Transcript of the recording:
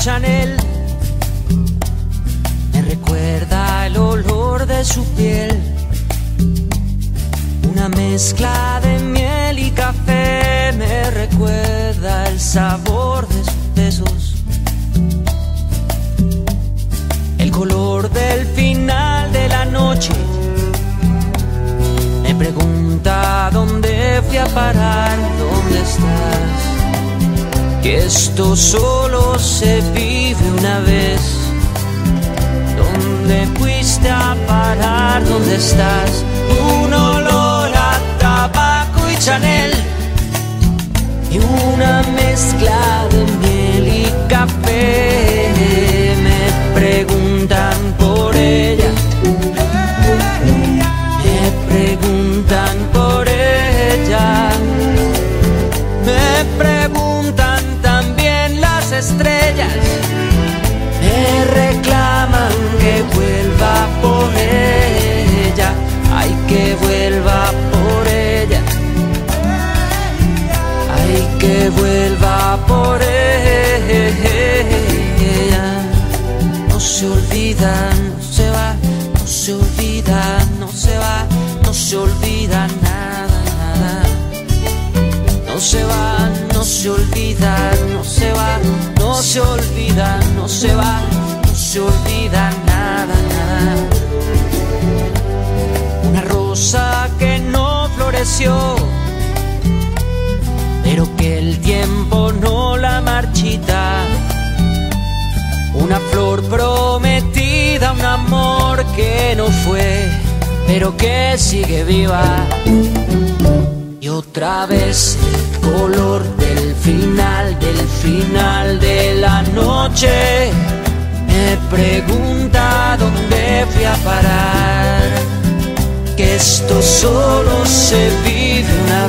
Chanel. Me recuerda el olor de su piel. Una mezcla de miel y café me recuerda el sabor de sus besos. El color del final de la noche. Me pregunta dónde fui a parar, dónde está esto solo se vive una vez. ¿Dónde fuiste a parar? ¿Dónde estás? Estrellas, me reclaman que vuelva por ella, ay que vuelva por ella. Ay, que vuelva por ella. No se olvida, no se va, no se olvida, no se va, no se olvida no se va, no se olvida nada, nada. Una rosa que no floreció pero que el tiempo no la marchita. Una flor prometida, un amor que no fue, pero que sigue viva. Y otra vez el color del final, del final noche. Me pregunta dónde fui a parar. Que esto solo se vive una